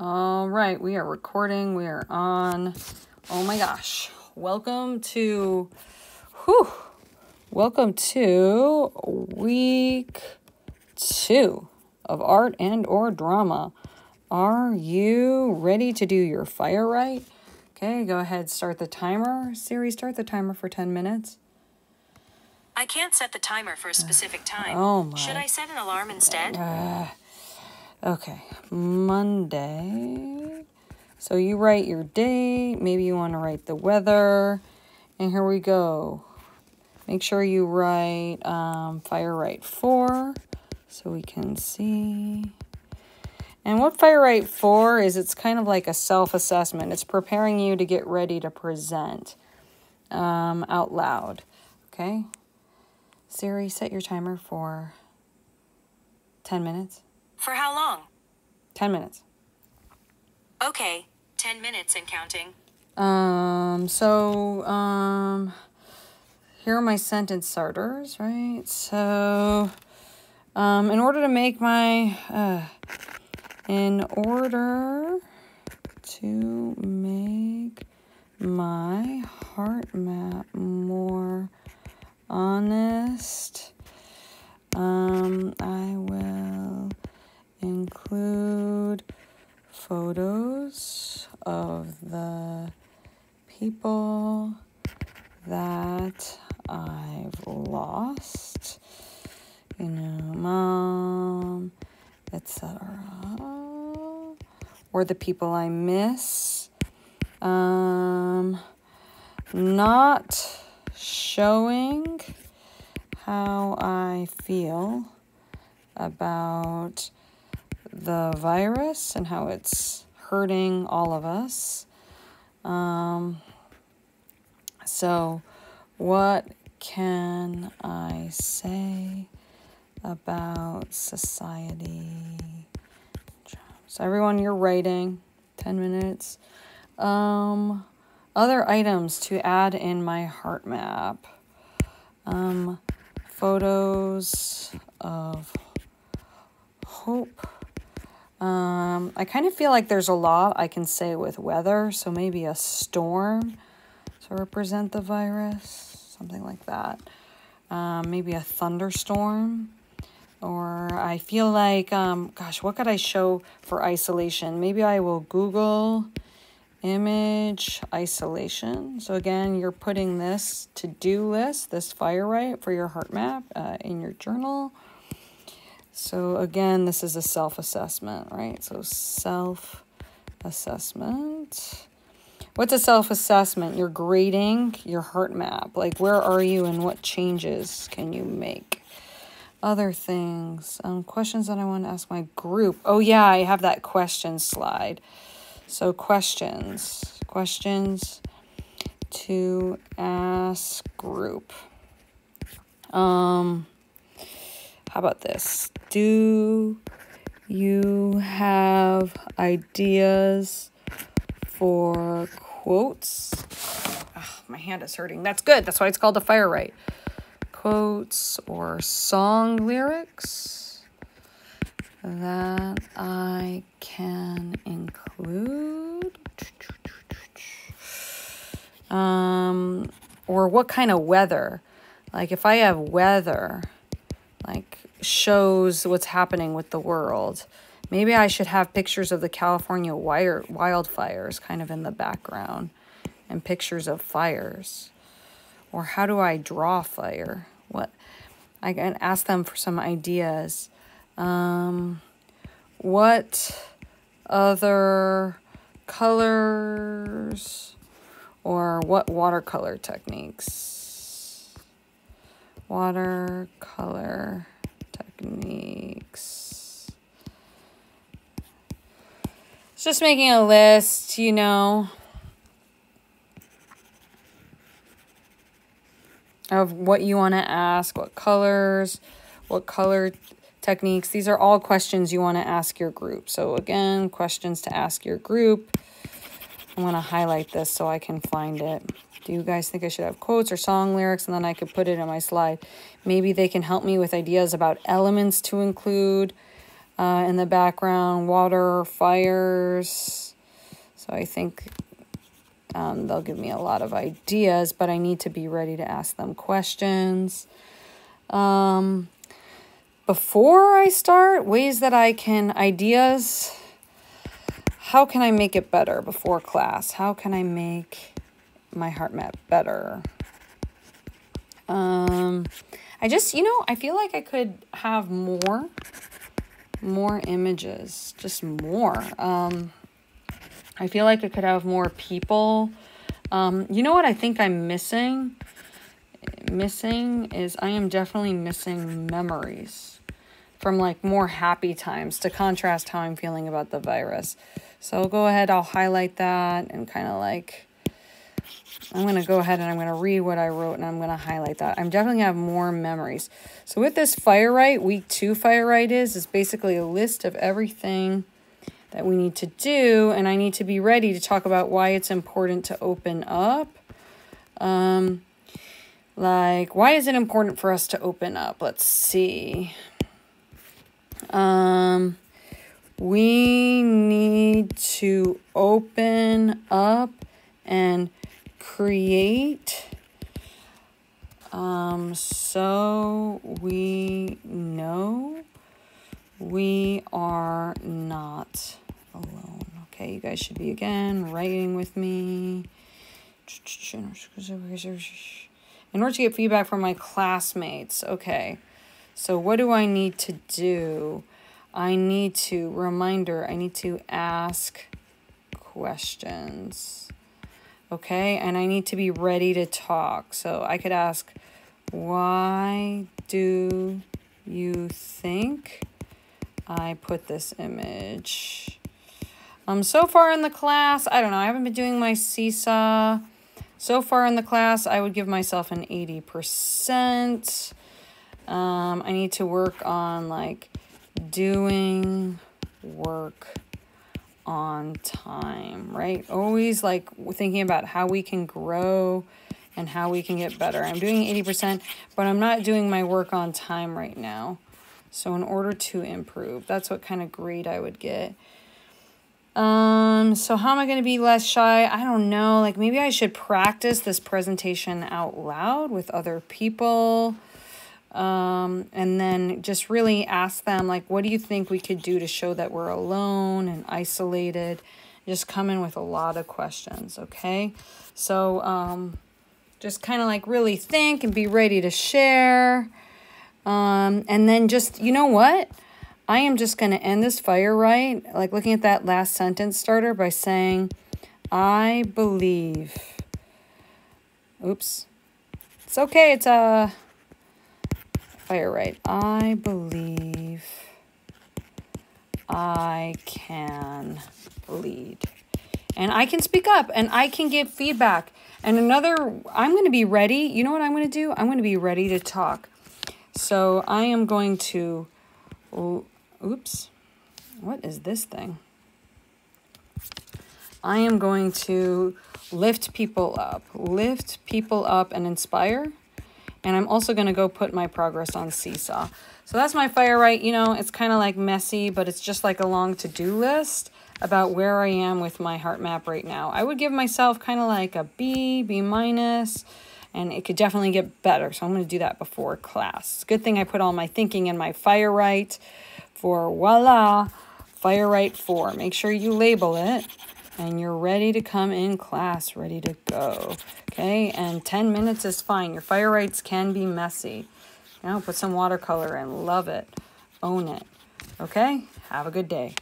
All right, we are recording. We are on. Oh my gosh. Welcome to whew. Welcome to week 2 of art and or drama. Are you ready to do your firewrite? Okay, go ahead, start the timer. Siri, start the timer for 10 minutes. I can't set the timer for a specific time. Oh my. Should I set an alarm instead? Okay, Monday. So you write your date, maybe you want to write the weather, and here we go. Make sure you write um, Firewrite 4 so we can see. And what Firewrite 4 is, it's kind of like a self assessment, it's preparing you to get ready to present um, out loud. Okay? Siri, set your timer for 10 minutes. For how long? 10 minutes. Okay, 10 minutes and counting. Um, so, um, here are my sentence starters, right? So, um, in order to make my, uh, in order to make my heart map more honest, um, I will include photos of the people that I've lost, you know, mom, etc. Or the people I miss. Um, not showing how I feel about the virus and how it's hurting all of us. Um, so, what can I say about society? So, everyone, you're writing 10 minutes. Um, other items to add in my heart map um, photos of hope. Um, I kind of feel like there's a lot I can say with weather, so maybe a storm to represent the virus, something like that. Um, maybe a thunderstorm. Or I feel like, um, gosh, what could I show for isolation? Maybe I will Google image isolation. So again, you're putting this to-do list, this firewrite for your heart map uh, in your journal. So again, this is a self-assessment, right? So self-assessment. What's a self-assessment? You're grading your heart map. Like where are you and what changes can you make? Other things, um, questions that I want to ask my group. Oh yeah, I have that question slide. So questions, questions to ask group. Um, how about this? Do you have ideas for quotes? Oh, my hand is hurting. That's good. That's why it's called a firewrite. Quotes or song lyrics that I can include. Um, or what kind of weather? Like if I have weather, shows what's happening with the world. Maybe I should have pictures of the California wire, wildfires kind of in the background and pictures of fires. Or how do I draw fire? What I can ask them for some ideas. Um, what other colors or what watercolor techniques? Watercolor techniques. It's just making a list, you know, of what you want to ask, what colors, what color techniques. These are all questions you want to ask your group. So again, questions to ask your group. I'm going to highlight this so I can find it. Do you guys think I should have quotes or song lyrics and then I could put it in my slide? Maybe they can help me with ideas about elements to include. Uh, in the background, water, fires. So I think um, they'll give me a lot of ideas, but I need to be ready to ask them questions. Um, before I start, ways that I can, ideas, how can I make it better before class? How can I make my heart map better? Um, I just, you know, I feel like I could have more, more images, just more. Um, I feel like I could have more people. Um, you know what I think I'm missing? Missing is I am definitely missing memories from like more happy times to contrast how I'm feeling about the virus. So go ahead, I'll highlight that and kind of like I'm going to go ahead and I'm going to read what I wrote and I'm going to highlight that. I'm definitely going to have more memories. So with this firewrite, week two firewrite is, is basically a list of everything that we need to do. And I need to be ready to talk about why it's important to open up. Um, like, why is it important for us to open up? Let's see. Um, we need to open up and create um, so we know we are not alone. Okay, you guys should be again writing with me. In order to get feedback from my classmates, okay. So what do I need to do? I need to, reminder, I need to ask questions okay? And I need to be ready to talk. So I could ask, why do you think I put this image? Um, so far in the class, I don't know, I haven't been doing my seesaw. So far in the class, I would give myself an 80%. Um, I need to work on like doing work on time, right? Always like thinking about how we can grow and how we can get better. I'm doing 80%, but I'm not doing my work on time right now. So in order to improve, that's what kind of grade I would get. Um, so how am I going to be less shy? I don't know. Like maybe I should practice this presentation out loud with other people um, and then just really ask them like what do you think we could do to show that we're alone and isolated? Just come in with a lot of questions okay? So um, just kind of like really think and be ready to share. Um, and then just you know what? I am just going to end this firewrite like looking at that last sentence starter by saying i believe. Oops. It's okay it's a uh, firewrite. I believe I can lead. And I can speak up and I can give feedback. And another, I'm going to be ready. You know what I'm going to do? I'm going to be ready to talk. So I am going to, oops, what is this thing? I am going to lift people up, lift people up and inspire. And I'm also going to go put my progress on Seesaw. So that's my firewrite. You know, it's kind of like messy, but it's just like a long to-do list about where I am with my heart map right now. I would give myself kind of like a B, B minus, and it could definitely get better. So I'm going to do that before class. Good thing I put all my thinking in my firewrite for voila, firewrite 4. Make sure you label it and you're ready to come in class, ready to go. Okay, and 10 minutes is fine. Your firewrites can be messy. Now put some watercolor in. Love it. Own it. Okay, have a good day.